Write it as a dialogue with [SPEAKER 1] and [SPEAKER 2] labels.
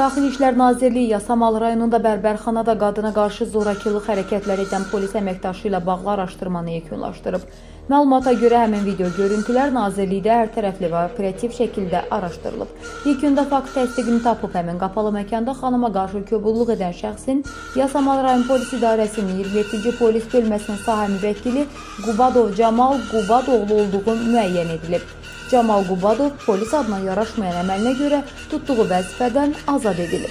[SPEAKER 1] Daxili İşlər Nazirliyi Yasamal rayonunda Bərbərxanada qadına qarşı zorakılıq hərəkətləri edən polis əməkdaşı ilə bağlı araşdırmanı yekunlaşdırıb. Məlumata görə həmin video görüntülər nazirlikdə hər tərəfli və operativ şəkildə araşdırılıb. Yekunda fakt təsdiqini tapıb həmin qapalı məkanda xanıma qarşı köbulluq edən şəxsin Yasamal rayon polis idarəsinin 27-ci polis bölməsinin sahə müvəkkili Qubadov Camal Qubadoğlu olduğu müəyyən edilib. Camal Qubadov polis adına yaraşmayan əməlinə görə tutduğu vəzifədən azad edilib.